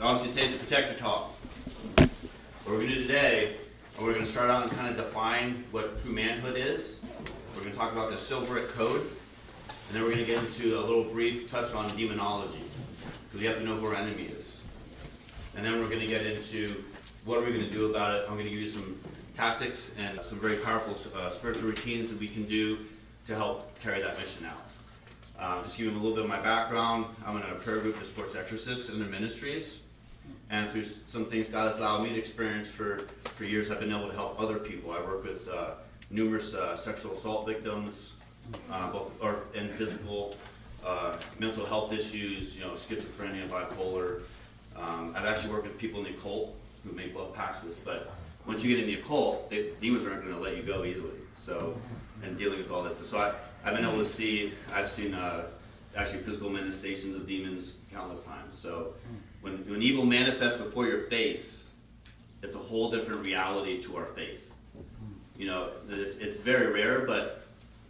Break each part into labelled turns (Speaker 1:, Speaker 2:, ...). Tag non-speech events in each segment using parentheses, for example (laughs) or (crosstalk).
Speaker 1: obviously today's a protector talk. What we're going to do today, we're going to start out and kind of define what true manhood is. We're going to talk about the Chivalric Code, and then we're going to get into a little brief touch on demonology, because you have to know who our enemy is. And then we're going to get into what are we going to do about it. I'm going to give you some tactics and some very powerful uh, spiritual routines that we can do to help carry that mission out. Uh, just give them a little bit of my background. I'm in a prayer group that supports exorcists in their ministries. And through some things God has allowed me to experience for, for years, I've been able to help other people. I work with uh, numerous uh, sexual assault victims, uh, both or, and physical, uh, mental health issues, you know, schizophrenia, bipolar. Um, I've actually worked with people in the occult who make love pacts with, but once you get in the occult, they, demons aren't going to let you go easily. So, and dealing with all that. So I, I've been able to see, I've seen uh, actually physical manifestations of demons countless times. So when, when evil manifests before your face, it's a whole different reality to our faith. You know, it's, it's very rare, but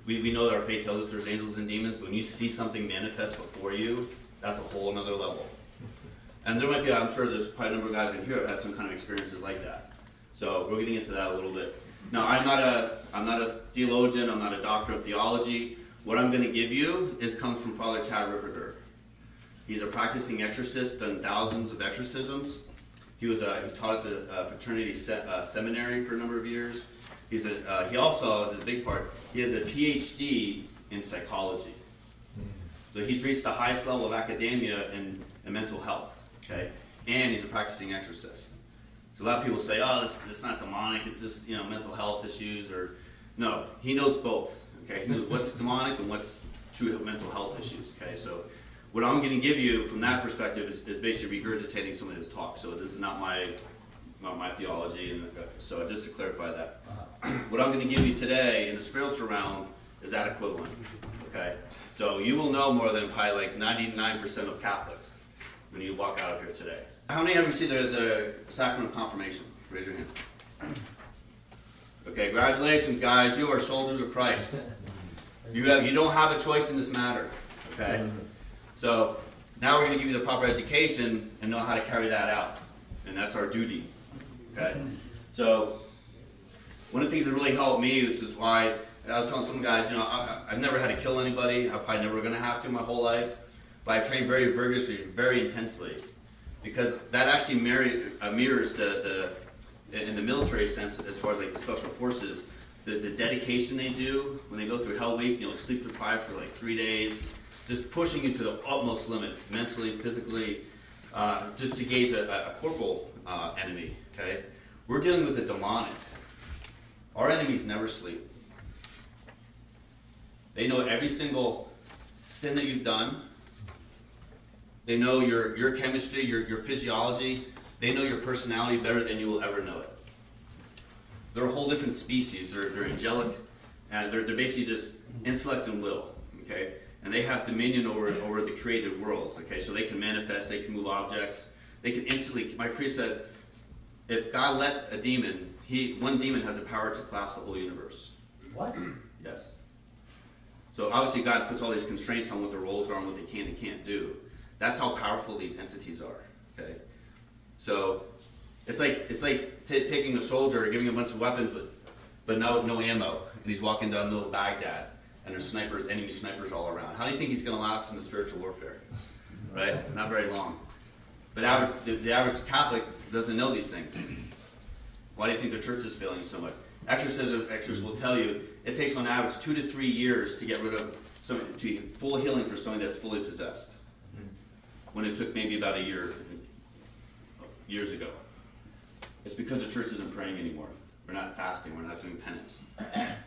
Speaker 1: we, we know that our faith tells us there's angels and demons, but when you see something manifest before you, that's a whole another level. And there might be, I'm sure there's probably a number of guys in here have had some kind of experiences like that. So we're getting into that a little bit. Now, I'm not a, I'm not a theologian, I'm not a doctor of theology. What I'm going to give you is comes from Father Chad Ripperger. He's a practicing exorcist, done thousands of exorcisms. He was a, he taught at the uh, fraternity se- uh, seminary for a number of years. He's a, uh, he also, the big part, he has a PhD in psychology. So he's reached the highest level of academia in, in mental health, okay? And he's a practicing exorcist. So a lot of people say, oh, this, it's not demonic, it's just, you know, mental health issues or, no, he knows both, okay? He knows what's (laughs) demonic and what's true mental health issues, okay? So what I'm going to give you from that perspective is, is basically regurgitating some of his talk. So this is not my, not my theology, and so just to clarify that. (clears throat) what I'm going to give you today in the spiritual realm is that equivalent, okay? So you will know more than probably like 99% of Catholics when you walk out of here today. How many of you see the, the sacrament of confirmation? Raise your hand. Okay, congratulations, guys. You are soldiers of Christ. You have you don't have a choice in this matter. Okay? So now we're going to give you the proper education and know how to carry that out. And that's our duty. Okay? So one of the things that really helped me, which is why I was telling some guys, you know, I, have never had to kill anybody. I'm probably never going to have to my whole life. But I trained very vigorously, very intensely because that actually uh, mirrors the, the, in the military sense, as far as like the special forces, the, the dedication they do when they go through Hell Week, you know, sleep deprived for like three days, just pushing you to the utmost limit, mentally, physically, uh, just to gauge a, a corporal uh, enemy. Okay, we're dealing with the demonic. Our enemies never sleep. They know every single sin that you've done. They know your, your chemistry, your, your physiology. They know your personality better than you will ever know it. They're a whole different species. They're, they're angelic, and they're, they're basically just intellect and will. Okay? And they have dominion over, over the created worlds. Okay? So they can manifest, they can move objects. They can instantly, my priest said, if God let a demon, he one demon has the power to collapse the whole universe.
Speaker 2: What? (clears throat)
Speaker 1: Yes. So obviously God puts all these constraints on what the roles are and what they can and can't do. That's how powerful these entities are. Okay, so it's like it's like t- taking a soldier and giving him a bunch of weapons, but but now with no ammo, and he's walking down the middle of Baghdad, and there's snipers, enemy snipers all around. How do you think he's going to last in the spiritual warfare? Right? Not very long. But average, the, the average Catholic doesn't know these things. Why do you think the church is failing so much? Exorcism, exorcists will tell you it takes on average two to three years to get rid of some to full healing for someone that's fully possessed when it took maybe about a year, years ago. It's because the church isn't praying anymore. We're not fasting. We're not doing penance.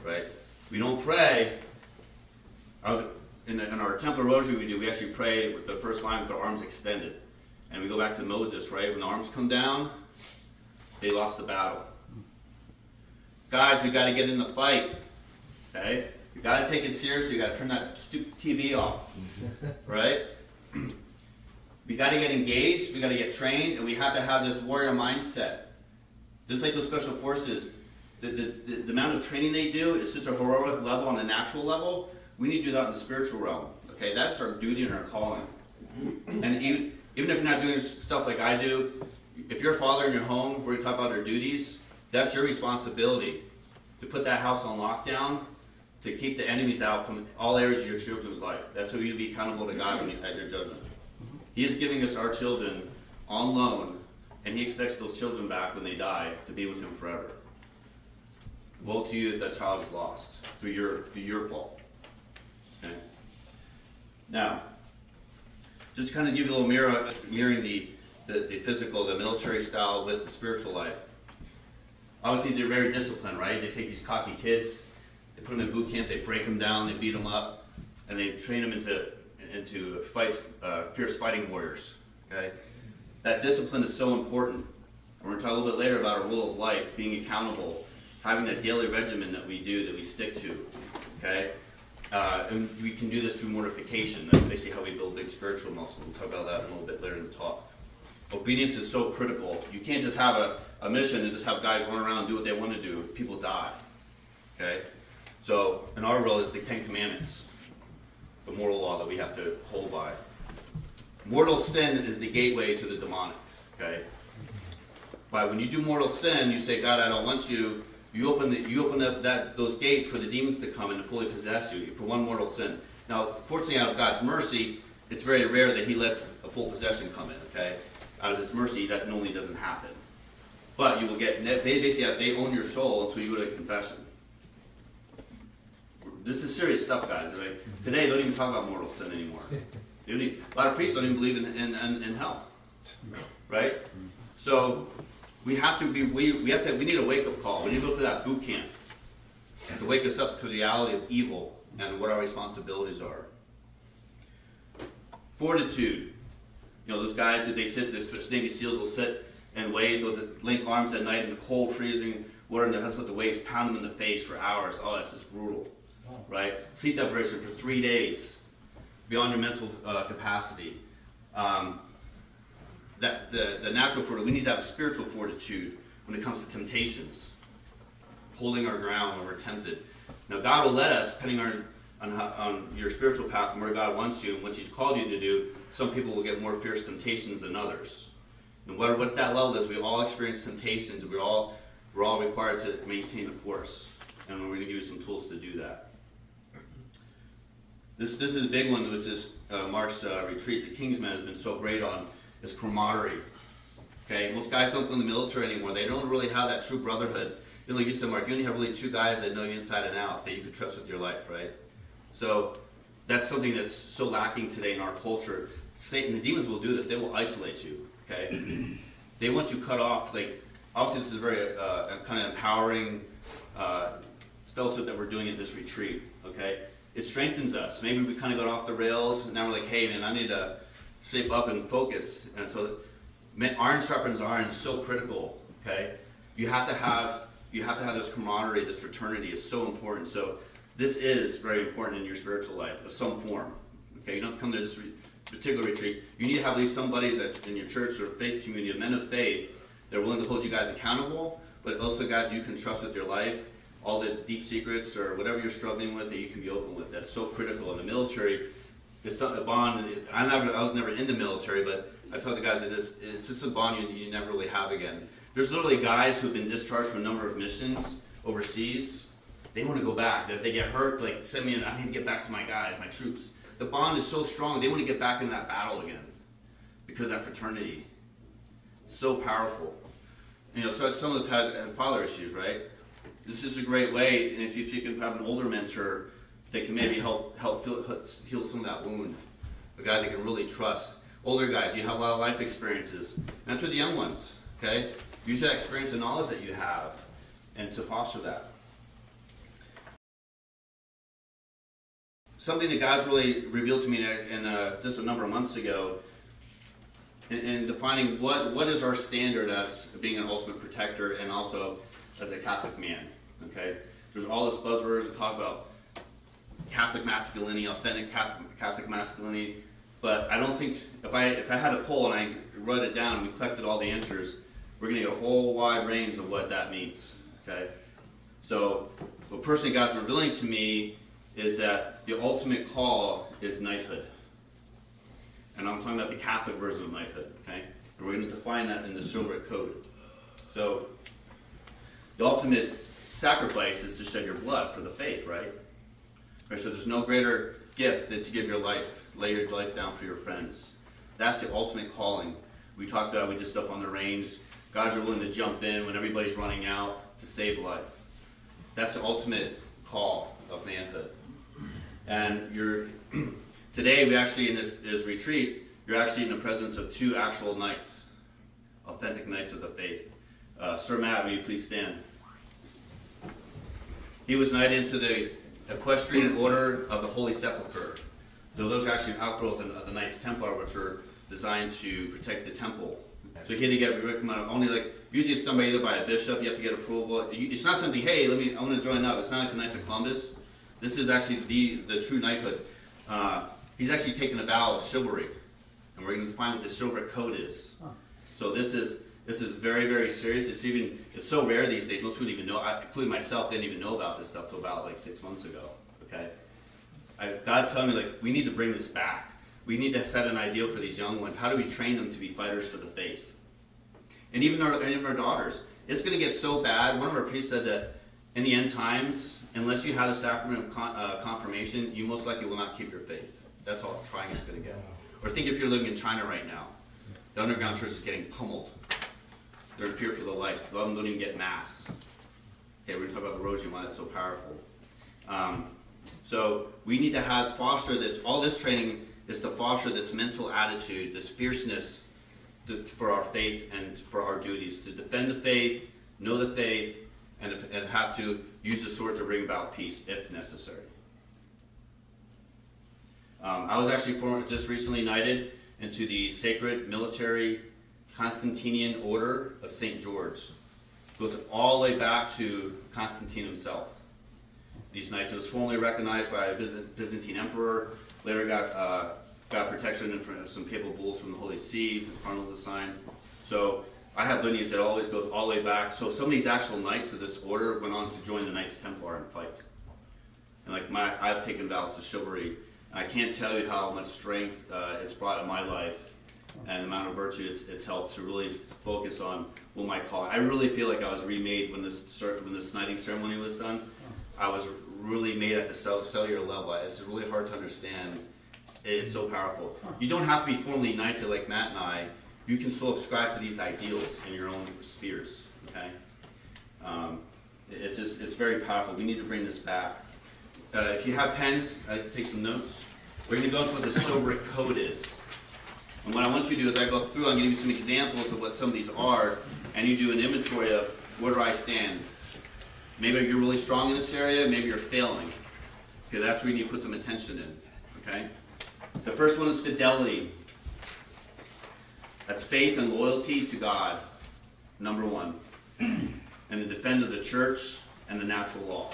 Speaker 1: Right? We don't pray. In, the, in our temple rosary we do, we actually pray with the first line with our arms extended. And we go back to Moses, right? When the arms come down, they lost the battle. Guys, we got to get in the fight. Okay? You got to take it seriously. You got to turn that stupid TV off. (laughs) Right? (clears throat) We got to get engaged, we got to get trained, and we have to have this warrior mindset. Just like those special forces, the, the, the, the amount of training they do is such a heroic level on a natural level. We need to do that in the spiritual realm. Okay, that's our duty and our calling. And even, even if you're not doing stuff like I do, if you're a father in your home, where you talk about your duties, that's your responsibility to put that house on lockdown, to keep the enemies out from all areas of your children's life. That's who you'll be accountable to God when you at your judgment. Mm-hmm. He is giving us our children on loan, and He expects those children back when they die to be with Him forever. Woe to you if that child is lost through your through your fault. Now, just to kind of give you a little mirror, mirroring the, the, the physical, the military style with the spiritual life. Obviously, they're very disciplined, right? They take these cocky kids, they put them in boot camp, they break them down, they beat them up, and they train them into into fight uh, fierce fighting warriors. Okay, that discipline is so important. We're going to talk a little bit later about a rule of life, being accountable, having that daily regimen that we do that we stick to. Okay, uh, and we can do this through mortification. That's basically how we build big spiritual muscle. We'll talk about that a little bit later in the talk. Obedience is so critical. You can't just have a, a mission and just have guys run around and do what they want to do. People die. Okay? So, in our world, is the Ten Commandments, the moral law that we have to hold by. Mortal sin is the gateway to the demonic. Okay? But when you do mortal sin, you say, God, I don't want you. You open the, you open up that those gates for the demons to come and to fully possess you for one mortal sin. Now, fortunately, out of God's mercy, it's very rare that He lets a full possession come in. Okay, out of His mercy, that normally doesn't happen. But you will get they basically have, they own your soul until you go to confession. This is serious stuff, guys. Right? Mm-hmm. Today, they don't even talk about mortal sin anymore. (laughs) Even, a lot of priests don't even believe in, in, in, in hell. Right? Mm-hmm. So we have to be we, we have to we need a wake up call. We need to go through that boot camp to wake us up to the reality of evil and what our responsibilities are. Fortitude. You know, those guys that they sit, the Navy SEALs will sit and wait with link arms at night in the cold, freezing water, and let the waves pound them in the face for hours. Oh, that's just brutal, right? Sleep deprivation for three days, beyond your mental uh, capacity. Um, that the, the natural fortitude, we need to have a spiritual fortitude when it comes to temptations, holding our ground when we're tempted. Now, God will let us, depending on, on, on your spiritual path and where God wants you and what He's called you to do, some people will get more fierce temptations than others. And what, what that level is, we all experience temptations, we're all, we're all required to maintain a course. And we're going to give you some tools to do that. This, this is a big one, which is uh, Mark's uh, retreat. The King's Men has been so great on is camaraderie. Okay, most guys don't go in the military anymore. They don't really have that true brotherhood. You know, like you said, Mark, you only have really two guys that know you inside and out that you can trust with your life, right? So that's something that's so lacking today in our culture. Satan, the demons will do this. They will isolate you. Okay, (clears throat) they want you cut off. Like obviously, this is very uh, kind of empowering uh, fellowship that we're doing at this retreat. Okay, it strengthens us. Maybe we kind of got off the rails. And now we're like, hey, man, I need to shape up and focus. And so iron sharpens iron is so critical. Okay, you have to have you have to have this camaraderie, this fraternity is so important. So this is very important in your spiritual life of some form. Okay, you don't come to this particular retreat. You need to have at least some buddies that in your church or faith community, men of faith, that are willing to hold you guys accountable, but also guys you can trust with your life. All the deep secrets or whatever you're struggling with that you can be open with. That's so critical in the military it's a bond. I never, I was never in the military, but I told the guys that this, it's just a bond you, you never really have again. There's literally guys who have been discharged from a number of missions overseas. They want to go back. If they get hurt, like send me. In, I need to get back to my guys, my troops. The bond is so strong. They want to get back in that battle again because that fraternity, so powerful. You know, so some of us had, had father issues, right? This is a great way, and if you, if you can have an older mentor that can maybe help help heal some of that wound. A guy that can really trust. Older guys, you have a lot of life experiences. Mentor the young ones. Okay, use that experience and knowledge that you have, and to foster that. Something that God's really revealed to me in, uh, just a number of months ago, in, in defining what what is our standard as being an ultimate protector, and also as a Catholic man. Okay, there's all this buzzwords to talk about Catholic masculinity, authentic Catholic, Catholic masculinity. But I don't think if I if I had a poll and I wrote it down and we collected all the answers, we're going to get a whole wide range of what that means. Okay, so what personally God's revealing to me is that the ultimate call is knighthood. And I'm talking about the Catholic version of knighthood, okay? And we're going to define that in the Chivalric Code. So, the ultimate sacrifice is to shed your blood for the faith, right? Right? So there's no greater gift than to give your life, lay your life down for your friends. That's the ultimate calling. We talked about, we did stuff on the range. Guys are willing to jump in when everybody's running out to save life. That's the ultimate call of manhood. And you're (clears throat) today we actually in this, this retreat, you're actually in the presence of two actual knights, authentic knights of the faith. Uh, Sir Matt, will you please stand? He was knighted into the Equestrian Order of the Holy Sepulchre. So those are actually an outgrowth of the Knights Templar, which are designed to protect the temple. So he had to get recommended only like usually it's done by either by a bishop. You have to get approval. It's not something. Hey, let me. I want to join up. It's not like the Knights of Columbus. This is actually the the true knighthood. Uh, he's actually taken a vow of chivalry, and we're going to find what the silver code is. So this is this is very very serious. It's even it's so rare these days. Most people even know. I, including myself, didn't even know about this stuff till about like six months ago. Okay, I, God's telling me like we need to bring this back. We need to set an ideal for these young ones. How do we train them to be fighters for the faith? And even our, and even our daughters. It's going to get so bad. One of our priests said that in the end times, unless you have the sacrament of con, uh, confirmation, you most likely will not keep your faith. That's all trying is going to get. Or think if you're living in China right now. The underground church is getting pummeled. They're in fear for their lives. A lot of them don't even get mass. Okay, we're going to talk about the rosary why that's so powerful. Um, so we need to have foster this. All this training is to foster this mental attitude, this fierceness to, for our faith and for our duties to defend the faith, know the faith, and, if, and have to use the sword to bring about peace if necessary. Um, I was actually formed, just recently knighted into the Sacred Military Constantinian Order of St. George. It goes all the way back to Constantine himself. These knights, it was formally recognized by a Byzantine emperor, later got uh, got protection from some papal bulls from the Holy See, the cardinals assigned. So I have lineage that always goes all the way back. So some of these actual knights of this order went on to join the Knights Templar and fight. And like my, I've taken vows to chivalry, and I can't tell you how much strength uh, it's brought in my life and the amount of virtue it's, it's helped to really focus on what my call. I really feel like I was remade when this when this knighting ceremony was done. I was really made at the cellular level. It's really hard to understand it's so powerful. You don't have to be formally united like Matt and I. You can still subscribe to these ideals in your own spheres. Okay, um, it's just it's very powerful. We need to bring this back. Uh, if you have pens, I take some notes. We're going to go into what the Chivalric Code is. And what I want you to do is I go through, I'm going to give you some examples of what some of these are, and you do an inventory of where do I stand. Maybe you're really strong in this area, maybe you're failing. Okay, that's where you need to put some attention in. Okay? The first one is fidelity. That's faith and loyalty to God, number one. and the defend of the church and the natural law.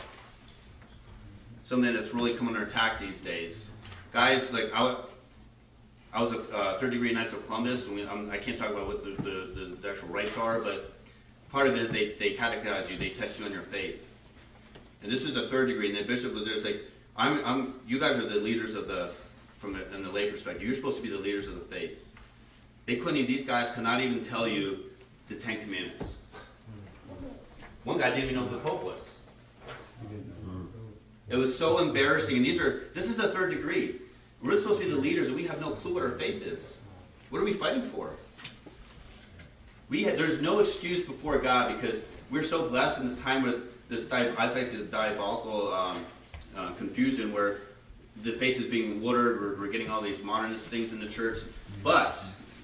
Speaker 1: Something that's really coming under attack these days. Guys, like, I, I was a uh, third degree Knights of Columbus, and we, I can not talk about what the, the, the, actual rites are, but part of it is they, they catechize you, they test you on your faith. And this is the third degree, and the bishop was there, it's like, I'm, I'm, you guys are the leaders of the from the, in the lay perspective. You're supposed to be the leaders of the faith. They couldn't even, these guys could not even tell you the Ten Commandments. One guy didn't even know who the Pope was. It was so embarrassing. And these are, this is the third degree. We're supposed to be the leaders, and we have no clue what our faith is. What are we fighting for? We there's no excuse before God because we're so blessed in this time with this, I say, this diabolical um, uh, confusion where the faith is being watered. We're, we're getting all these modernist things in the church. But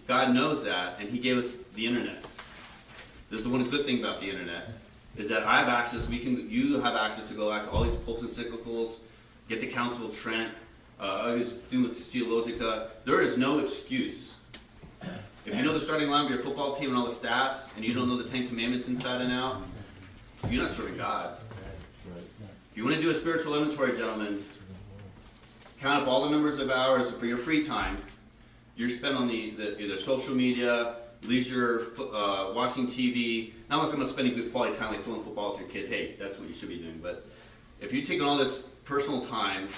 Speaker 1: God knows that, and He gave us the internet. This is the one good thing about the internet is that I have access. We can, you have access to go back to all these Pope encyclicals, get the Council of Trent. Uh, I was doing with Theologica. There is no excuse. If you know the starting line of your football team and all the stats, and you don't know the Ten Commandments inside and out, you're not serving God. If you want to do a spiritual inventory, gentlemen, count up all the numbers of hours for your free time you're spent on the, the either social media, leisure, uh, watching TV. I'm not spending good quality time like throwing football with your kids. Hey, that's what you should be doing. But if you're taking all this personal time,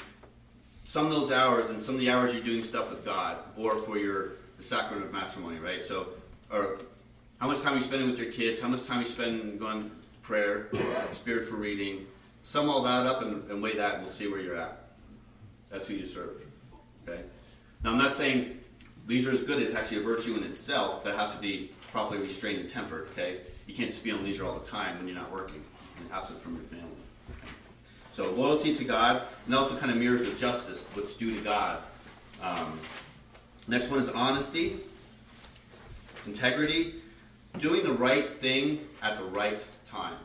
Speaker 1: some of those hours and some of the hours you're doing stuff with God or for your the sacrament of matrimony, right? So, or how much time you spending with your kids, how much time you spend going to prayer, spiritual reading, sum all that up and, and weigh that and we'll see where you're at. That's who you serve. Okay? Now I'm not saying leisure is good, it's actually a virtue in itself, but it has to be properly restrained and tempered, okay? You can't just be on leisure all the time when you're not working and absent from your family. So loyalty to God, and also kind of mirrors with justice, what's due to God. Um, next one is honesty, integrity, doing the right thing at the right time.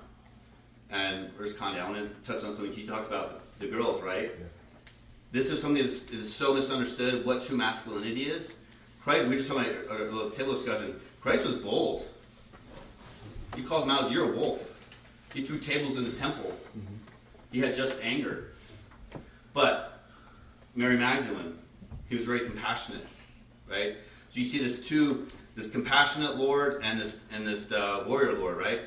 Speaker 1: And where's Connie? I want to touch on something he talked about the, the girls, right? Yeah. This is something that is so misunderstood. What true masculinity is. Christ. We were just talking about a, a little table discussion. Christ was bold. He called them out "You're a wolf." He threw tables in the temple. Mm-hmm. He had just anger. But Mary Magdalene, he was very compassionate, right? So you see this two, this compassionate Lord and this and this uh, warrior Lord, right?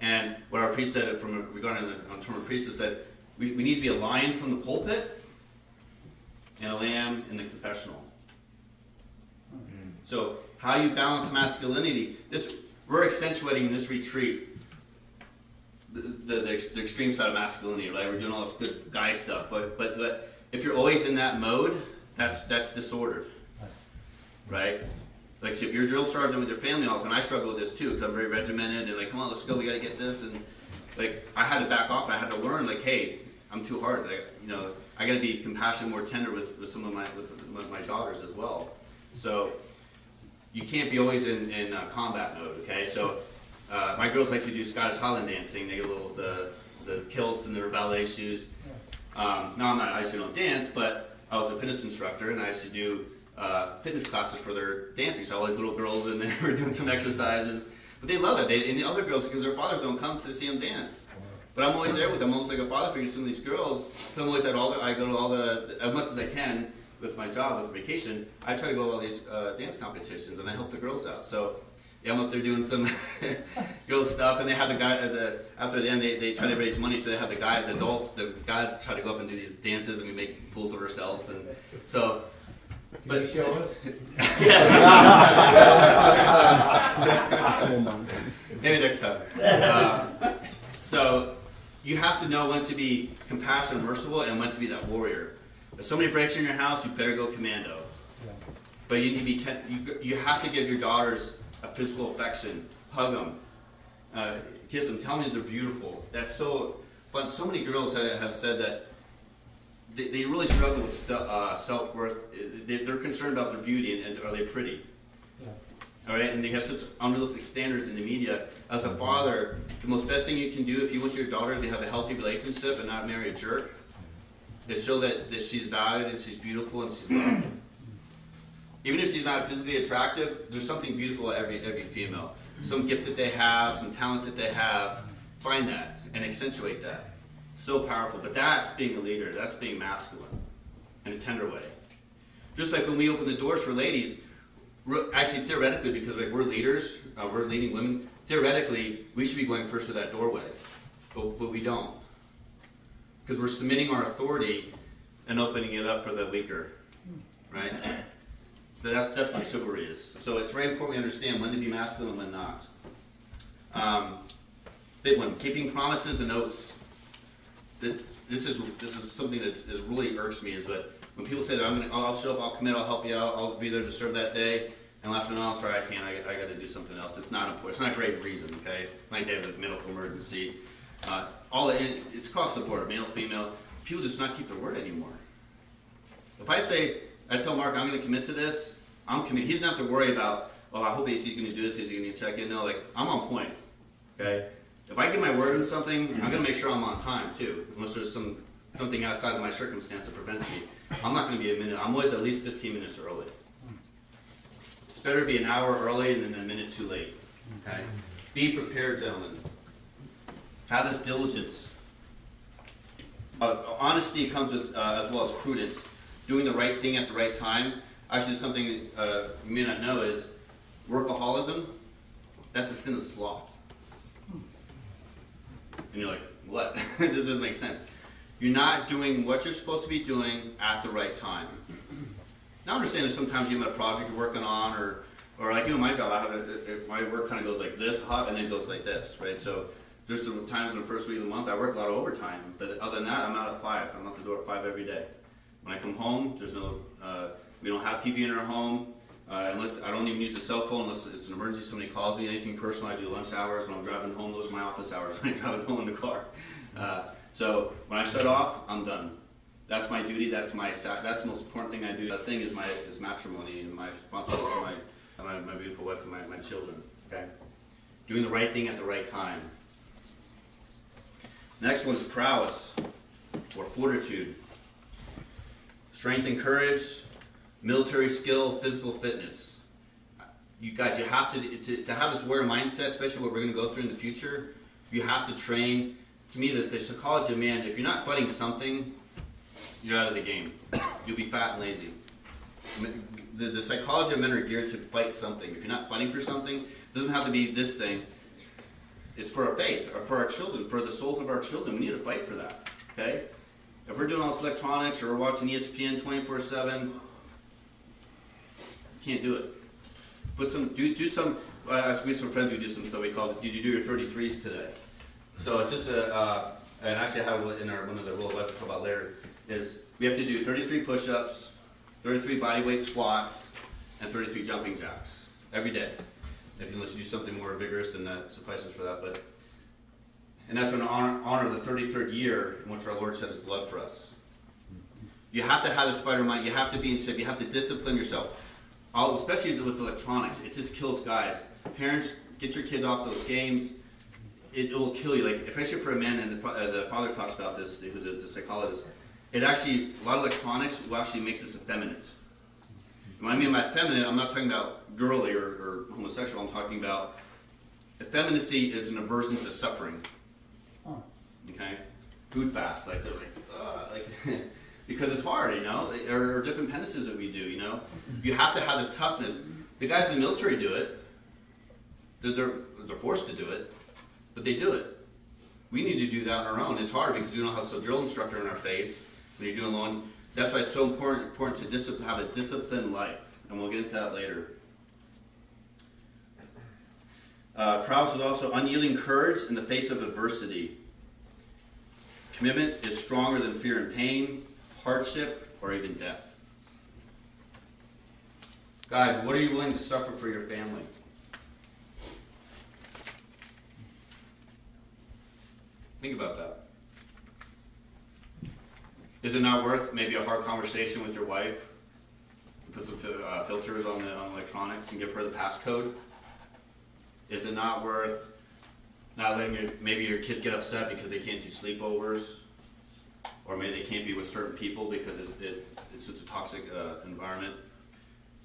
Speaker 1: And what our priest said from regarding the on term of priesthood said, we, we need to be a lion from the pulpit and a lamb in the confessional. Mm-hmm. So how you balance masculinity, this we're accentuating this retreat the, the, the, extreme side of masculinity, right? We're doing all this good guy stuff, but, but, but if you're always in that mode, that's, that's disordered, right? Like, so if you're drill sergeant with your family all the time, I struggle with this too, because I'm very regimented, and like, come on, let's go, we gotta get this, and like, I had to back off, I had to learn, like, hey, I'm too hard, like, you know, I gotta be compassionate, more tender with, with some of my, with, with my daughters as well. So, you can't be always in, in uh, combat mode, okay? So, uh, my girls like to do Scottish Highland dancing. They get little the the kilts and their ballet shoes. Um, now I'm not, I used to don't dance, but I was a fitness instructor and I used to do uh, fitness classes for their dancing. So all these little girls in there (laughs) were doing some exercises, but they love it. They, and the other girls, because their fathers don't come to see them dance. But I'm always there with them, almost like a father figure to some of these girls. So I'm always at all the, I go to all the, as much as I can with my job, with vacation, I try to go to all these uh, dance competitions and I help the girls out. So yeah, I'm up there doing some (laughs) girl stuff, and they have the guy at the after the end. They, they try to raise money, so they have the guy, the adults, the guys try to go up and do these dances, and we make fools of ourselves, and so.
Speaker 2: Can but, show (laughs) us? (laughs)
Speaker 1: Maybe next time. Uh, so you have to know when to be compassionate and merciful, and when to be that warrior. If somebody breaks in your house, you better go commando. But you need to be ten, you, you have to give your daughters a physical affection, hug them, uh, kiss them, tell them they're beautiful. That's so. But so many girls have said that they, they really struggle with uh, self worth. They're concerned about their beauty and, and are they pretty? Yeah. All right, and they have such unrealistic standards in the media. As a father, the most best thing you can do if you want your daughter to have a healthy relationship and not marry a jerk is show that, that she's valued and she's beautiful and she's loved. Even if she's not physically attractive, there's something beautiful every every female. Some gift that they have, some talent that they have. Find that and accentuate that. So powerful. But that's being a leader. That's being masculine in a tender way. Just like when we open the doors for ladies, actually theoretically, because like we're leaders, uh, we're leading women. Theoretically, we should be going first to that doorway, but, but we don't, because we're submitting our authority and opening it up for the weaker, right? That, that's what chivalry is. So it's very important we understand when to be masculine and when not. Um, big one, keeping promises and oaths. This is this is something that is really irks me. Is that when people say that I'm gonna, I'll show up, I'll commit, I'll help you out, I'll be there to serve that day, and last minute, oh, sorry, I can't, I, I got to do something else. It's not important. It's not a grave reason. Okay, like they have a medical emergency. Uh, all it, it's across the board, male, female. People just not keep their word anymore. If I say I tell Mark I'm going to commit to this. I'm committed. He doesn't have to worry about, well, I hope he's going to do this. Is he going to check in? No, like I'm on point. Okay. If I give my word on something, I'm going to make sure I'm on time too. Unless there's some something outside of my circumstance that prevents me, I'm not going to be a minute. I'm always at least 15 minutes early. It's better to be an hour early than a minute too late. Okay. Be prepared, gentlemen. Have this diligence. Uh, honesty comes with uh, as well as prudence doing the right thing at the right time. Actually, something uh, you may not know is workaholism. That's a sin of sloth. And you're like, what? (laughs) this doesn't make sense. You're not doing what you're supposed to be doing at the right time. Now, I understand that sometimes you have a project you're working on, or, or like you know, my job, I have a, my work kind of goes like this, hot, and then goes like this, right? So there's some times in the first week of the month I work a lot of overtime, but other than that, I'm out at five. I'm out the door at five every day. When I come home, there's no, uh, we don't have TV in our home. Uh, unless, I don't even use the cell phone unless it's an emergency. Somebody calls me, anything personal. I do lunch hours when I'm driving home. Those are my office hours (laughs) when I'm driving home in the car. Uh, so when I shut off, I'm done. That's my duty. That's my that's the most important thing I do. The thing is my is matrimony and my responsibility for my, my my beautiful wife and my, my children. Okay, doing the right thing at the right time. Next one is prowess or fortitude. Strength and courage, military skill, physical fitness. You guys, you have to, to, to have this warrior mindset, especially what we're going to go through in the future. You have to train. To me, the, the psychology of man, if you're not fighting something, you're out of the game. You'll be fat and lazy. The, the psychology of men are geared to fight something. If you're not fighting for something, it doesn't have to be this thing. It's for our faith, or for our children, for the souls of our children. We need to fight for that. Okay? If we're doing all this electronics or we're watching ESPN 24 7, can't do it. Put some, do, do some, uh, we some friends who do some stuff we call it, did you do your 33s today? So it's just a, uh, and actually I have in our, one of the rule talk about later, is we have to do 33 push ups, 33 body weight squats, and 33 jumping jacks every day. If you let's do something more vigorous, then that suffices for that. But and that's in honor, honor of the 33rd year in which our Lord shed His blood for us. You have to have this fighter mind. You have to be in shape. You have to discipline yourself. All, especially with electronics, it just kills guys. Parents, get your kids off those games. It, it will kill you. Like especially for a man, and the, uh, the father talks about this, who's a, a psychologist. It actually a lot of electronics will actually makes us effeminate. And When I mean by feminine, I'm not talking about girly or, or homosexual. I'm talking about effeminacy is an aversion to suffering. Okay, food fast, like they're like, Ugh, like (laughs) because it's hard, you know. Like, There are different penances that we do, you know. You have to have this toughness. The guys in the military do it. They're, they're, forced to do it, but they do it. We need to do that on our own. It's hard because we don't have a drill instructor in our face when you're doing alone. That's why it's so important important to discipline, have a disciplined life, and we'll get into that later. Uh, prowess is also unyielding courage in the face of adversity. Commitment is stronger than fear and pain, hardship, or even death. Guys, what are you willing to suffer for your family? Think about that. Is it not worth maybe a hard conversation with your wife? Put some uh, filters on the on electronics and give her the passcode. Is it not worth not letting your, maybe your kids get upset because they can't do sleepovers, or maybe they can't be with certain people because it, it, it's such a toxic uh, environment?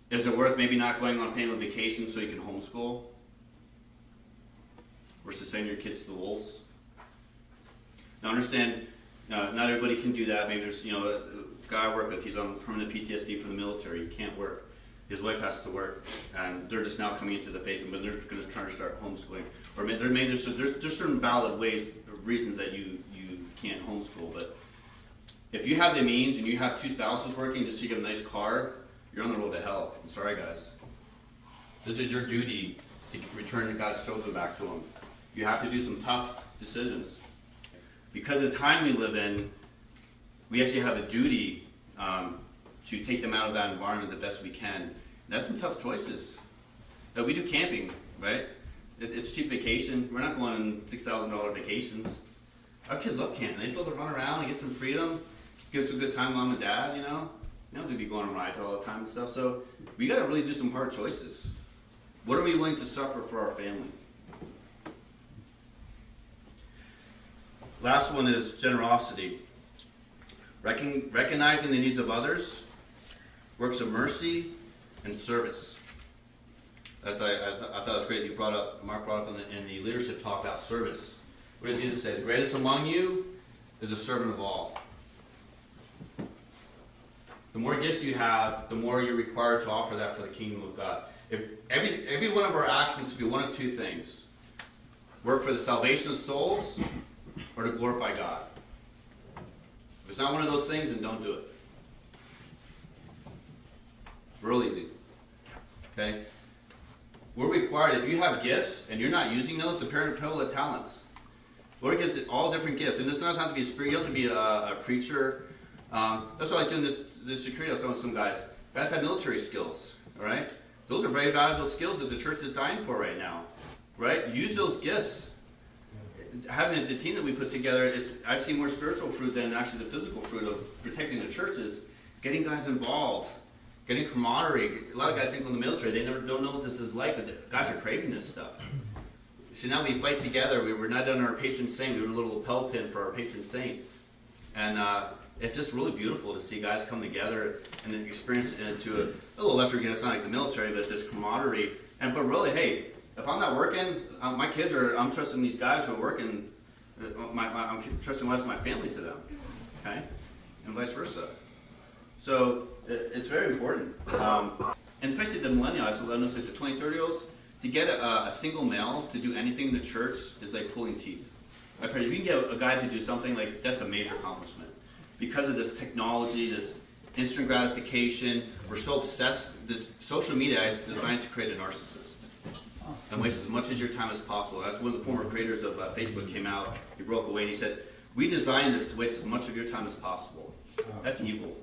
Speaker 1: Is it worth maybe not going on family vacation so you can homeschool versus sending your kids to the wolves? Now, understand, uh, not everybody can do that. Maybe there's, you know, a guy I work with, he's on permanent PTSD from the military. He can't work. His wife has to work, and they're just now coming into the faith, and but they're going to try to start homeschooling. Or there may, there's, there's, there's certain valid ways, reasons that you, you can't homeschool, but if you have the means and you have two spouses working just you get a nice car, you're on the road to hell. I'm sorry, guys. This is your duty to return God's children back to Him. You have to do some tough decisions. Because of the time we live in, we actually have a duty um, to take them out of that environment the best we can. That's some tough choices. Now, we do camping, right? It, it's cheap vacation. We're not going on six thousand dollar vacations. Our kids love camping. They just love to run around and get some freedom, give us a good time, mom and dad. You know, you have to be going on rides all the time and stuff. So we got to really do some hard choices. What are we willing to suffer for our family? Last one is generosity. Recon- recognizing the needs of others, works of mercy, and service. I, I, th- I thought it was great you brought up, Mark brought up in the, in the leadership talk about service. What does Jesus say? The greatest among you is a servant of all. The more gifts you have, the more you're required to offer that for the kingdom of God. If every, every one of our actions should be one of two things work for the salvation of souls or to glorify God. If it's not one of those things, then don't do it. Real easy. Okay? We're required, if you have gifts and you're not using those, the parent pill of talents. Lord gives it all different gifts. And this doesn't have to be a spirit, you don't have to be a, a preacher. Um, that's why I like doing this, this security. I was telling some guys. Guys have military skills, all right? Those are very valuable skills that the church is dying for right now, right? Use those gifts. Having the team that we put together is, I've seen more spiritual fruit than actually the physical fruit of protecting the churches. Getting guys involved, getting camaraderie. A lot of guys think on the military, they never don't know what this is like, but guys are craving this stuff. So now we fight together. We, we're not doing our patron saint. We were a little lapel pin for our patron saint, and uh, it's just really beautiful to see guys come together and experience it into a, a little lesser again. It's not like the military, but this camaraderie. And but really, hey, if I'm not working, um, my kids are. I'm trusting these guys who are working. Uh, my, my, I'm trusting the rest of my family to them, okay, and vice versa. So it, it's very important, um, and especially the millennials, the 20, 30 year olds, to get a, a, single male to do anything in the church is like pulling teeth. I pray if you can get a guy to do something like that's a major accomplishment because of this technology, this instant gratification. We're so obsessed. This social media is designed to create a narcissist and waste as much of your time as possible. That's when the former creators of uh, Facebook came out. He broke away and he said, "We designed this to waste as much of your time as possible." That's evil.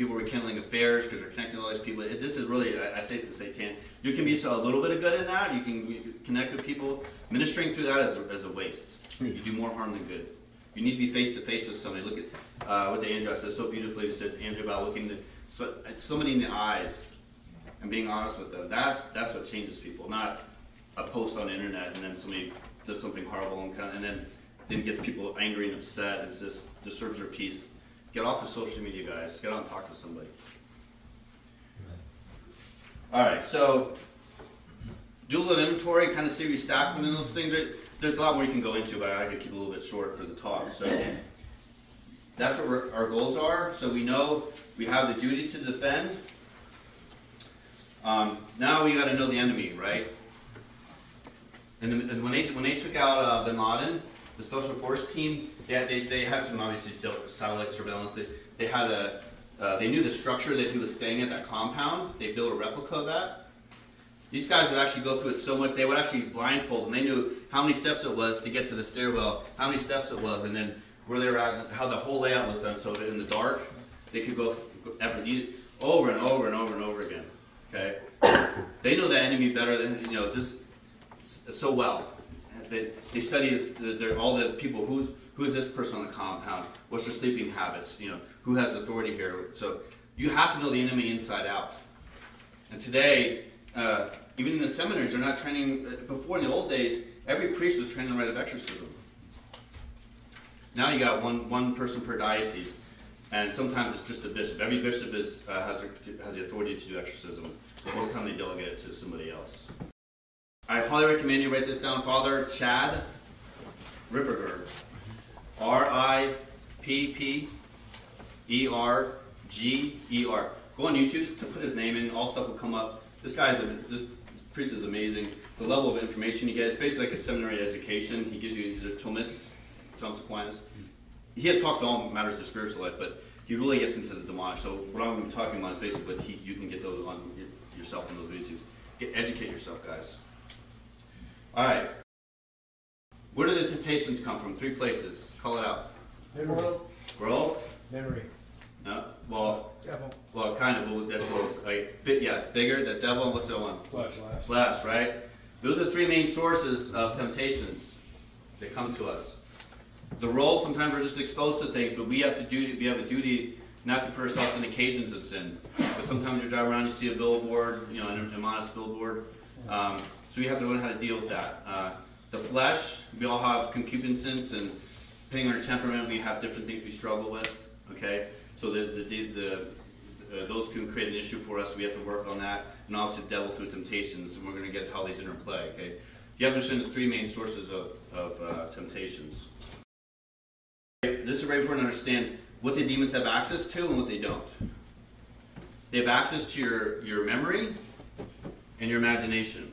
Speaker 1: People rekindling affairs because they're connecting all these people. It, this is really, I, I say it's a satan. You can be so a little bit of good in that. You can connect with people. Ministering through that is a, is a waste. You do more harm than good. You need to be face to face with somebody. Look at uh, what the Andrew said so beautifully. He said Andrew about looking the, so, somebody in the eyes and being honest with them. That's that's what changes people, not a post on the internet and then somebody does something horrible and, kind of, and then then gets people angry and upset and just disturbs their peace. Get off of social media, guys. Get on and talk to somebody. All right, so do a little inventory, kind of see where you stack them in those things. There's a lot more you can go into, but I could keep a little bit short for the talk. So that's what our goals are. So we know we have the duty to defend. Um, now we got to know the enemy, right? And, the, and, when they when they took out uh, Bin Laden, the special force team, they they, they had some obviously satellite surveillance. They, they had a uh, they knew the structure that he was staying at that compound. They built a replica of that. These guys would actually go through it so much they would actually blindfold, and they knew how many steps it was to get to the stairwell, how many steps it was, and then where they were at, how the whole layout was done. So that in the dark, they could go over and over and over and over again. Okay, (coughs) they know the enemy better than you know, just so well. They, they study this, all the people who's who is this person on the compound, what's their sleeping habits, you know, who has authority here. So you have to know the enemy inside out. And today, uh, even in the seminaries, they're not training. Uh, before in the old days, every priest was trained in the rite of exorcism. Now you got one one person per diocese, and sometimes it's just a bishop. Every bishop is uh, has has the authority to do exorcism. But most of the time they delegate it to somebody else. I highly recommend you write this down, Father Chad Ripperger, R I P P E R G E R. Go on YouTube to put his name in. All stuff will come up. This guy's a, this priest is amazing. The level of information he gets, basically like a seminary education. He gives you. He's a Thomist, John Aquinas. He has talks to all matters of spiritual life, but he really gets into the demonic. So what I'm going to be talking about is basically what he, you can get those on yourself in those videos. Get educate yourself, guys. All right. Where do the temptations come from? Three places. Call it out.
Speaker 2: Memory.
Speaker 1: World.
Speaker 2: Memory.
Speaker 1: No. Well.
Speaker 2: Devil.
Speaker 1: Well, kind of. But that's a like bit. Yeah, bigger. The devil. And what's the one?
Speaker 2: Flesh.
Speaker 1: Flesh. Right. Those are three main sources of temptations that come to us. The role. Sometimes we're just exposed to things, but we have to do. We have a duty not to put ourselves in occasions of sin. But sometimes you drive around, you see a billboard, you know, an immodest billboard. Um, so we have to learn how to deal with that. Uh, the flesh, we all have concupiscence, and depending on our temperament, we have different things we struggle with. Okay, so the the, the, the uh, those can create an issue for us. We have to work on that, and obviously, devil through temptations, and we're going to get how these interplay. Okay, you have to understand the three main sources of of uh, temptations. This is very important to understand what the demons have access to and what they don't. They have access to your, your memory and your imagination.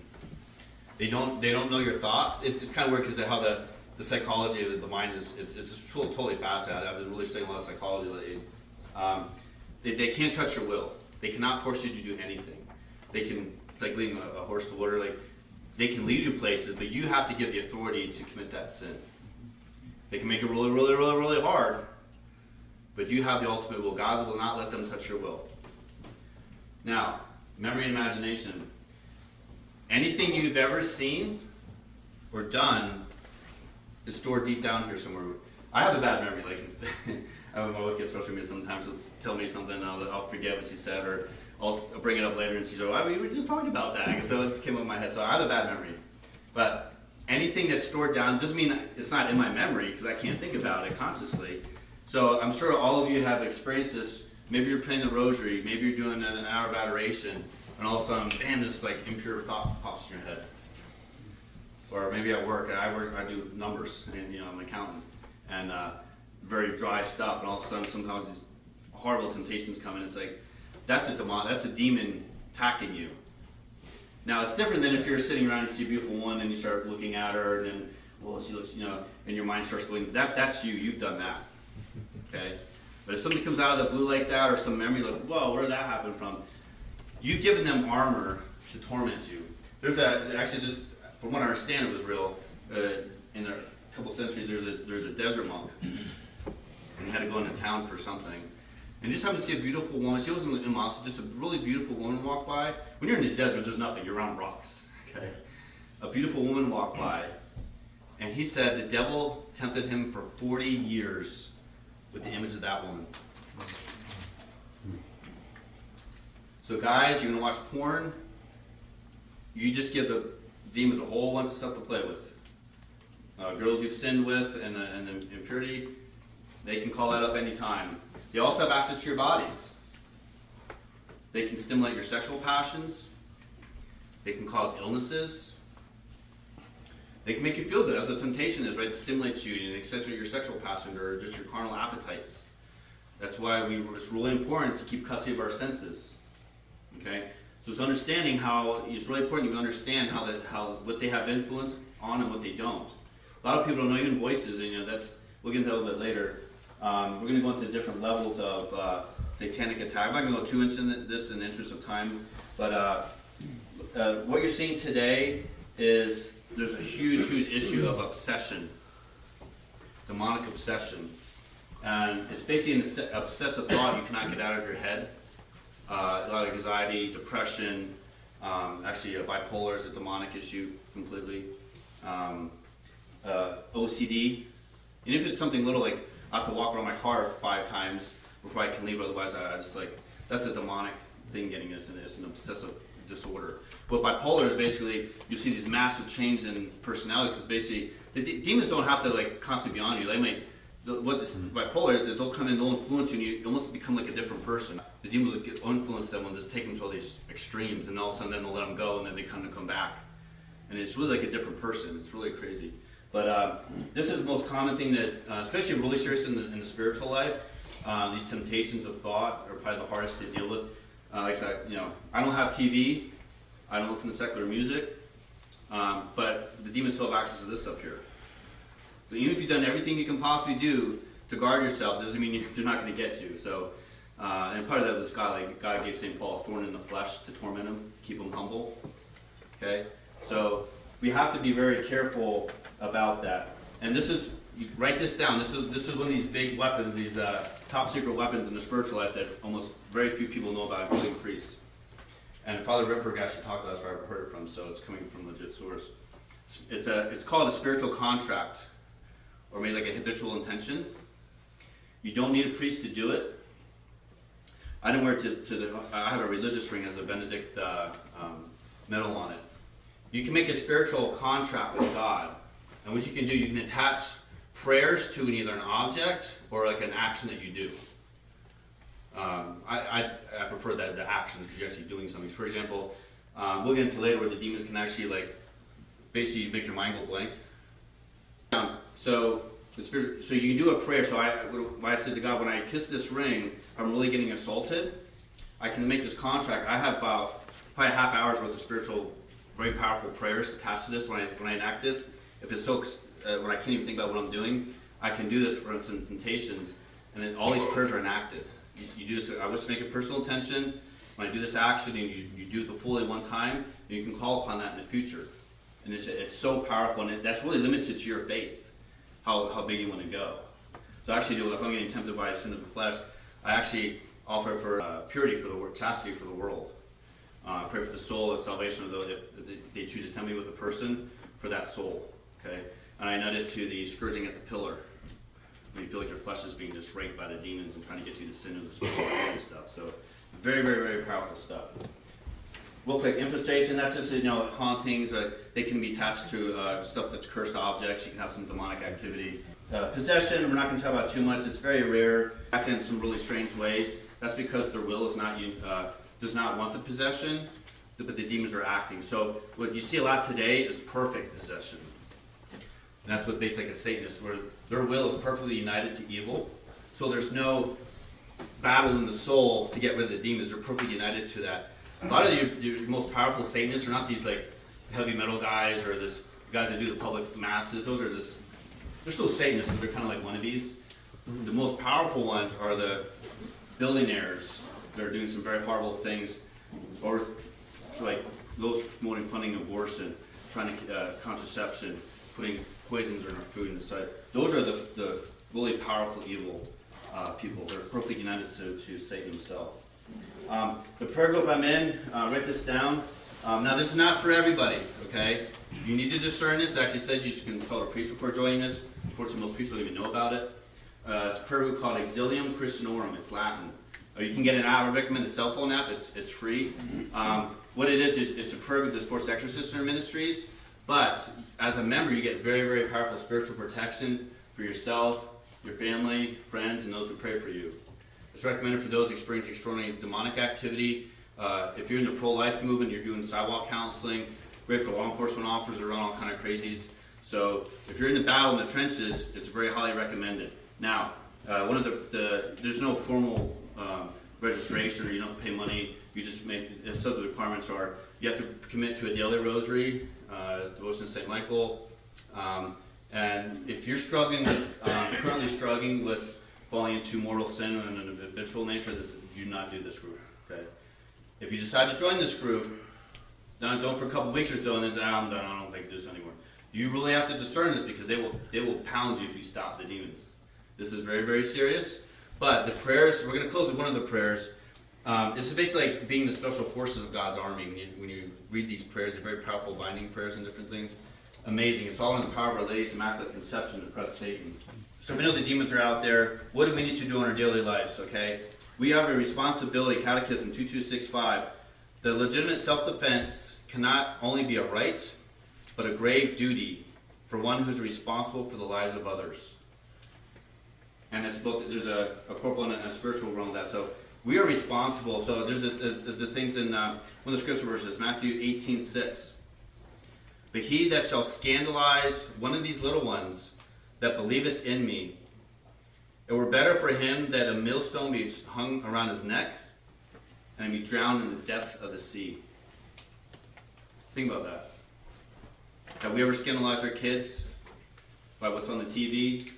Speaker 1: They don't they don't know your thoughts. It's, it's kind of weird because how the the psychology of the mind is it's, it's just totally fascinating. I've been really studying a lot of psychology lately. Um, they, they can't touch your will. They cannot force you to do anything. They can. It's like leading a, a horse to water. Like they can lead you places, but you have to give the authority to commit that sin. They can make it really, really, really, really hard, but you have the ultimate will. God will not let them touch your will. Now, memory and imagination. Anything you've ever seen or done is stored deep down here somewhere. I have a bad memory. Like, (laughs) I my wife gets frustrated with me sometimes. She'll tell me something, I'll, I'll forget what she said, or I'll, I'll bring it up later, and she's like, "Why we were just talking about that?" (laughs) So it came up in my head. So I have a bad memory. But anything that's stored down doesn't mean it's not in my memory because I can't think about it consciously. So I'm sure all of you have experienced this. Maybe you're praying the rosary. Maybe you're doing an hour of adoration, and all of a sudden, man, this like impure thought pops in your head or maybe at work, I work, I do numbers, and you know, I'm an accountant, and uh, very dry stuff, and all of a sudden, somehow these horrible temptations come in. It's like that's a demon, that's a demon attacking you. Now it's different than if you're sitting around and you see a beautiful woman and you start looking at her, and then, well, she looks, you know, and your mind starts going. That that's you. You've done that. (laughs) Okay. But if something comes out of the blue like that, or some memory like, whoa, where did that happen from? You've given them armor to torment you. There's a actually just from what I understand, it was real. Uh, in a couple centuries, there's a there's a desert monk, and he had to go into town for something, and just happened to see a beautiful woman. She wasn't in Moscow, just a really beautiful woman walk by. When you're in this desert, there's nothing. You're around rocks. (laughs) Okay, a beautiful woman walked by, and he said the devil tempted him for 40 years with the image of that woman. So, guys, you're gonna watch porn. You just give the demons a whole bunch of stuff to play with. Uh, girls you've sinned with and, uh, and impurity, they can call that up anytime. They also have access to your bodies. They can stimulate your sexual passions. They can cause illnesses. They can make you feel good. That's what temptation is, right? It stimulates you and accentuates your sexual passions or just your carnal appetites. That's why we, it's really important to keep custody of our senses. Okay? So it's understanding how it's really important you understand how that how what they have influence on and what they don't. A lot of people don't know even voices, and you know that's we'll get into a little bit later. Um, we're going to go into different levels of uh, satanic attack. I'm not going to go too into this in the interest of time, but uh, uh, what you're seeing today is there's a huge, huge issue of obsession, demonic obsession, and it's basically an obsessive thought you cannot get out of your head uh, a lot of anxiety, depression. Um, actually, uh, bipolar is a demonic issue completely. Um, uh, OCD. And if it's something little like I have to walk around my car five times before I can leave, otherwise I, just like that's a demonic thing getting us, and it's an obsessive disorder. But bipolar is basically you see these massive changes in personalities. Because basically the d- demons don't have to like constantly be on you. They might what this bipolar is that they'll come in, they'll influence you, and you almost become like a different person. The demons will influence them and just take them to all these extremes, and all of a sudden then they'll let them go, and then they kind of come back, and it's really like a different person. It's really crazy. But uh, this is the most common thing that, uh, especially really serious in the, in the spiritual life. Uh, these temptations of thought are probably the hardest to deal with. Uh, like I said, you know, I don't have TV, I don't listen to secular music, um, but the demons still have access to this up here. So even if you've done everything you can possibly do to guard yourself, doesn't mean (laughs) they're not going to get you. So, uh, and part of that was God, like God gave St. Paul a thorn in the flesh to torment him, keep him humble. Okay, so we have to be very careful about that. And this is, you write this down. This is this is one of these big weapons, these uh, top secret weapons in the spiritual life that almost very few people know about, including priests. And Father Ripperger actually talked about this where I heard it from, so it's coming from legit source. It's a it's called a spiritual contract or maybe like a habitual intention. You don't need a priest to do it. I didn't wear it to, to the, I have a religious ring as a Benedict uh, um, medal on it. You can make a spiritual contract with God. And what you can do, you can attach prayers to either an object or like an action that you do. Um, I, I, I, prefer that the actions because actually doing something. For example, um, we'll get into later where the demons can actually like basically make your mind go blank. Um, so, so you can do a prayer. So I, when I said to God, when I kiss this ring, I'm really getting assaulted. I can make this contract. I have about probably half hour's worth of spiritual, very powerful prayers attached to this when I when I enact this, if it's so uh, when I can't even think about what I'm doing, I can do this for instance temptations, and then all these prayers are enacted. You, you do this. I wish to make a personal intention. When I do this action, and you, you do it fully one time, you can call upon that in the future. And it's, it's so powerful, and it, that's really limited to your faith, how, how big you want to go. So I actually do, if I'm getting tempted by the sin of the flesh, I actually offer for uh, purity for the world, chastity for the world. Uh, pray for the soul, the salvation of those, if they choose to tempt me with a person, for that soul. Okay? And I nut it to the scourging at the pillar. When you feel like your flesh is being just raped by the demons and trying to get you to sin of the spirit and stuff. So very, very, very powerful stuff. Real quick, infestation, that's just, you know, hauntings. Uh, they can be attached to uh, stuff that's cursed objects. You can have some demonic activity. Uh, possession, we're not going to talk about too much. It's very rare, acting in some really strange ways. That's because their will is not uh, does not want the possession, but the demons are acting. So what you see a lot today is perfect possession. And that's what basically a Satanist, where their will is perfectly united to evil. So there's no battle in the soul to get rid of the demons. They're perfectly united to that. A lot of your, your most powerful Satanists are not these like heavy metal guys or this guys that do the public masses. Those are just they're still Satanists, but they're kind of like wannabes. The most powerful ones are the billionaires that are doing some very horrible things, or like those promoting funding abortion, trying to uh, contraception, putting poisons in our food and such. Those are the, the really powerful evil uh, people. They're perfectly united to, to Satan himself. Um, the prayer group I'm in, uh, write this down. Um, now, this is not for everybody, okay? You need to discern this. It actually says you should consult a priest before joining this. Unfortunately, most priests don't even know about it. Uh, it's a prayer group called Auxilium Christianorum. It's Latin. Or you can get an app. I recommend the cell phone app. It's, it's free. Um, what it is, is it's a prayer group that supports Exorcist Ministries. But as a member, you get very, very powerful spiritual protection for yourself, your family, friends, and those who pray for you. It's recommended for those experiencing extraordinary demonic activity. Uh, if you're in the pro-life movement, you're doing sidewalk counseling. Great for law enforcement officers that run all kind of crazies. So if you're in the battle in the trenches, it's very highly recommended. Now, uh, one of the, the, there's no formal um, registration you don't to pay money. You just make some of the requirements are you have to commit to a daily rosary, uh, devotion to Saint Michael, um, and if you're struggling with um, currently struggling with falling into mortal sin and an habitual nature, this, do not do this group. Okay. If you decide to join this group, don't, don't for a couple weeks or so and then say, oh, I'm done. I don't think do this anymore. You really have to discern this because they will they will pound you if you stop the demons. This is very very serious. But the prayers we're going to close with one of the prayers. Um, this is basically like being the special forces of God's army. When you, when you read these prayers, they're very powerful binding prayers and different things. Amazing. It's all in the power of Our Lady's Immaculate Conception to press Satan. So we know the demons are out there. What do we need to do in our daily lives, okay? We have a responsibility, Catechism 2265. The legitimate self-defense cannot only be a right, but a grave duty for one who's responsible for the lives of others. And it's both, there's a, a corporal and a spiritual realm of that. So we are responsible. So there's the, the, the things in uh, one of the scripture verses, Matthew 18, 6. But he that shall scandalize one of these little ones, that believeth in me. It were better for him that a millstone be hung around his neck and be drowned in the depth of the sea. Think about that. Have we ever scandalized our kids by what's on the TV?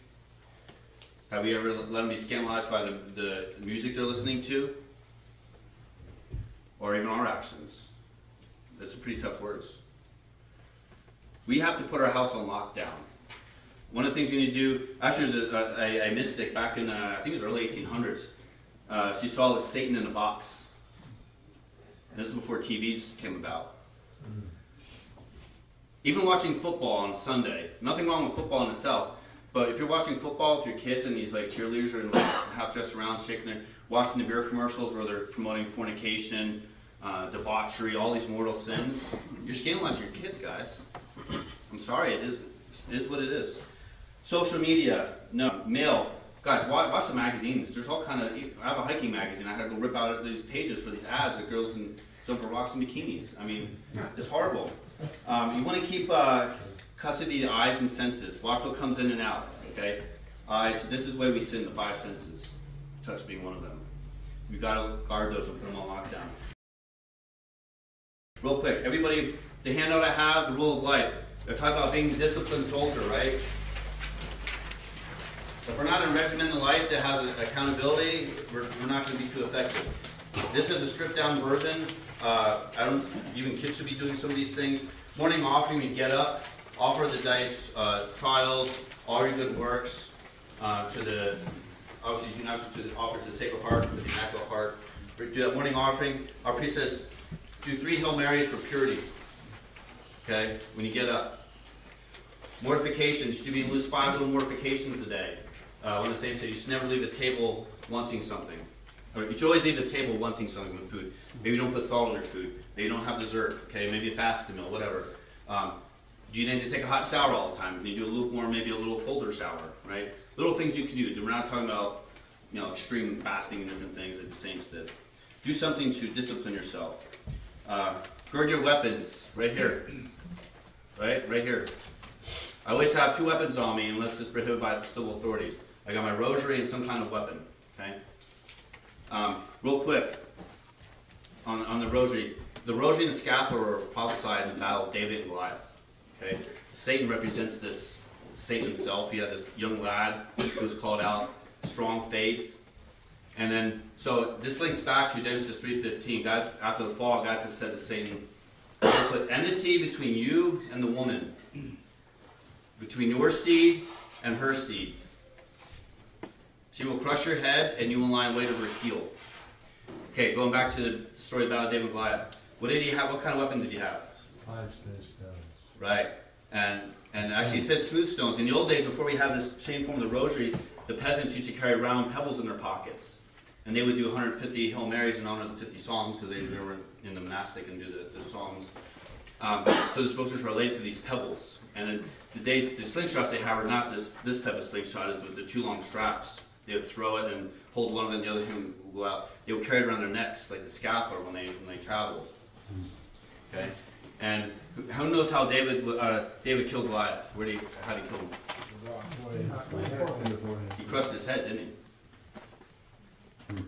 Speaker 1: Have we ever let them be scandalized by the, the music they're listening to? Or even our actions? That's some pretty tough words. We have to put our house on lockdown. One of the things we need to do, actually, there's a, a, a mystic back in, uh, I think it was early 1800s. Uh, she saw the Satan in a box. And this is before TVs came about. Mm-hmm. Even watching football on Sunday, nothing wrong with football in itself, but if you're watching football with your kids and these like cheerleaders are like, (coughs) half dressed around, shaking their, watching the beer commercials where they're promoting fornication, uh, debauchery, all these mortal sins, you're scandalizing your kids, guys. I'm sorry, it is, it is what it is. Social media, no. Mail, guys, watch, watch the magazines. There's all kind of. I have a hiking magazine. I had to go rip out these pages for these ads of girls in jumper rocks and bikinis. I mean, it's horrible. Um, you want to keep uh, custody of the eyes and senses. Watch what comes in and out. Okay, eyes. This is where we sit in the five senses. Touch being one of them. We've got to guard those and put them on lockdown. Real quick, everybody, the handout I have, the rule of life. They're talking about being disciplined soldier, right? If we're not in a regimented life that has accountability, we're, we're not going to be too effective. This is a stripped down version. Uh, I don't even kids should be doing some of these things. Morning offering, you get up, offer the dice, uh, trials, all your good works uh, to the obviously you can also to the, offer to the Sacred Heart, to the Immaculate Heart. Do that morning offering. Our priest says, do three Hail Marys for purity. Okay, when you get up. Mortifications, you be lose five little mortifications a day. Uh, one of the saints said you should never leave the table wanting something. Or you should always leave the table wanting something with food. Maybe you don't put salt in your food. Maybe you don't have dessert. Okay, maybe a fasted meal, whatever. Um, do you need to take a hot shower all the time? Can you do a lukewarm, maybe a little colder shower, right? Little things you can do. We're not talking about, you know, extreme fasting and different things that the saints did. Do something to discipline yourself. Uh, gird your weapons, right here. Right, right here. I always have two weapons on me unless it's prohibited by the civil authorities. I got my rosary and some kind of weapon. Okay. Um, real quick on, on the rosary, the rosary and the scapular were prophesied in the battle of David and Goliath. Okay. Satan represents this Satan himself. He had this young lad who was called out, strong faith. And then, so this links back to Genesis 3.15. God's, after the fall, God just said to Satan, put enmity between you and the woman, between your seed and her seed. She will crush your head, and you will lie in wait of her heel. Okay, going back to the story about David and Goliath. What did he have? What kind of weapon did he have?
Speaker 2: Five smooth stones.
Speaker 1: Right. And and actually it says smooth stones. In the old days, before we had this chain form of the rosary, the peasants used to carry round pebbles in their pockets. And they would do 150 Hail Marys in honor of the 50 Psalms because they were in the monastic and do the, the Psalms. Um, so the supposed to relate to these pebbles. And then the days, the slingshots they have are not this this type of slingshot, is with the two long straps. They would throw it and hold one of and the other hand would go out. They would carry it around their necks like the scapular when they when they traveled. Okay, and who knows how David uh, David killed Goliath? Where did he, how did he kill him? He crushed his head, didn't he?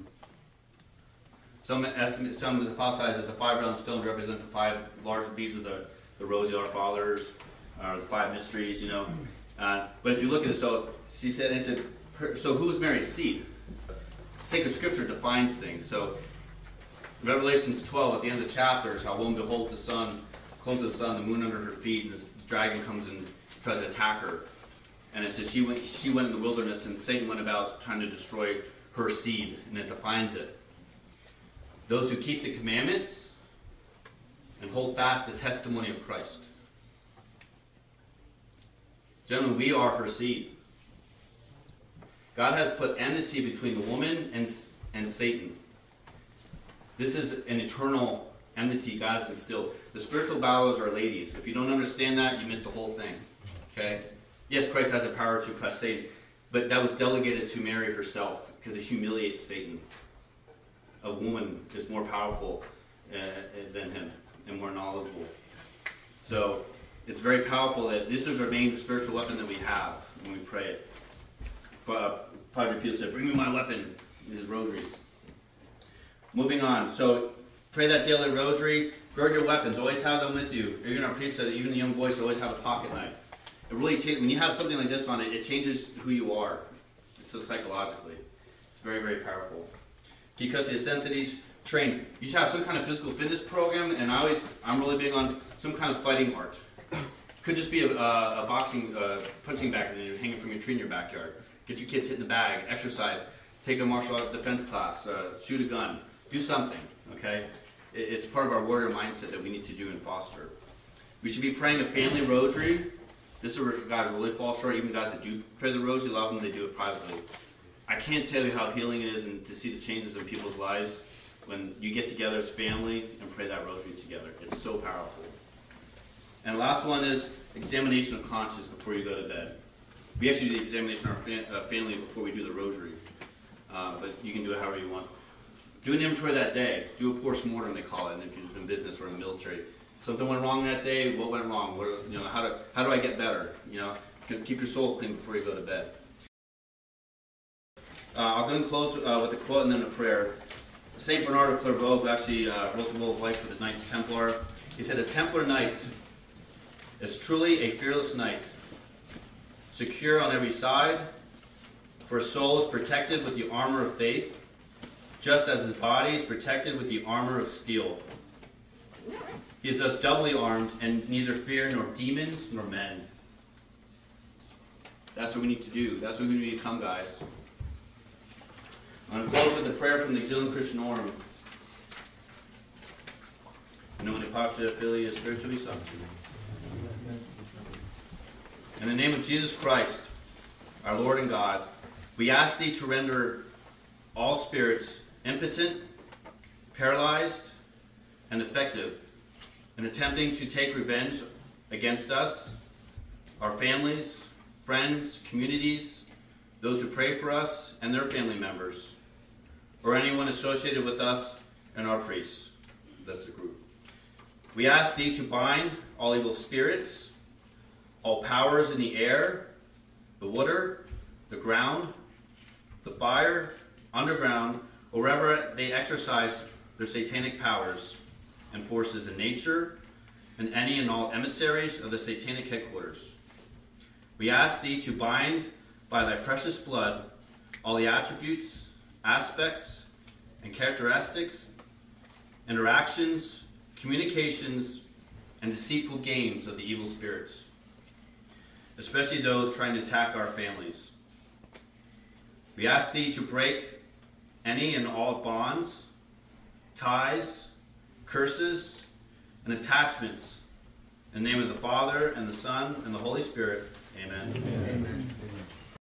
Speaker 1: Some estimate, some hypothesize that the five round stones represent the five large beads of the, the rosy Our Fathers, or the five mysteries, you know. Uh, but if you look at it, so she said, they said, her, so who's Mary's seed? Sacred Scripture defines things. So Revelations 12, at the end of the chapter, is how woman behold the sun, close to the sun, the moon under her feet, and this dragon comes and tries to attack her. And it says she went, she went in the wilderness, and Satan went about trying to destroy her seed, and it defines it. Those who keep the commandments and hold fast the testimony of Christ. Gentlemen, we are her seed. God has put enmity between the woman and, and Satan. This is an eternal enmity God has instilled. The spiritual battles are ladies. If you don't understand that, you miss the whole thing. Okay? Yes, Christ has the power to crush Satan, but that was delegated to Mary herself because it humiliates Satan a woman is more powerful uh, than him and more knowledgeable. So it's very powerful that this is our main spiritual weapon that we have when we pray it. Uh, Padre Pio said, Bring me my weapon, his rosaries. Moving on. So pray that daily rosary. Gird your weapons. Always have them with you. Going to priest that even the young boys should always have a pocket knife. It really changes. When you have something like this on it, it changes who you are. So psychologically. It's very, very powerful because the sensitive trained. You should have some kind of physical fitness program, and I always, I'm really big on some kind of fighting art. Could just be a, a, a boxing uh, punching bag that you're hanging from your tree in your backyard. Get your kids hitting the bag, exercise, take a martial arts defense class, uh, shoot a gun, do something. Okay, it, it's part of our warrior mindset that we need to do and foster. We should be praying a family rosary. This is where guys really fall short. Even guys that do pray the rosary, a lot of them they do it privately. I can't tell you how healing it is and to see the changes in people's lives when you get together as family and pray that rosary together. It's so powerful. And last one is examination of conscience before you go to bed. We actually do the examination of our fa- uh, family before we do the rosary, uh, but you can do it however you want. Do an inventory that day. Do a post mortem, they call it, if you're in business or in the military. Something went wrong that day. What went wrong? What, you know, how do how do I get better? You know, keep your soul clean before you go to bed. Uh, I'm going to close uh, with a quote and then a prayer. St. Bernard of Clairvaux, who actually uh, wrote the Will of Life for the Knights Templar, he said, A Templar Knight is truly a fearless knight, secure on every side, for his soul is protected with the armor of faith, just as his body is protected with the armor of steel. He is thus doubly armed and neither fear nor demons nor men. That's what we need to do. That's what we need to become, guys. I'm going to close with a prayer from the Auxilium Christianorum. In nomine Patris Filii Spiritui Sancti. In the name of Jesus Christ, our Lord and God, we ask thee to render all spirits impotent, paralyzed, and effective in attempting to take revenge against us, our families, friends, communities, those who pray for us, and their family members, or anyone associated with us and our priests. That's the group. We ask thee to bind all evil spirits, all powers in the air, the water, the ground, the fire, underground, or wherever they exercise their satanic powers and forces in nature, and any and all emissaries of the satanic headquarters. We ask thee to bind by thy precious blood all the attributes, aspects, and characteristics, interactions, communications, and deceitful games of the evil spirits, especially those trying to attack our families. We ask thee to break any and all bonds, ties, curses, and attachments in the name of the Father, and the Son, and the Holy Spirit. Amen.
Speaker 2: Amen.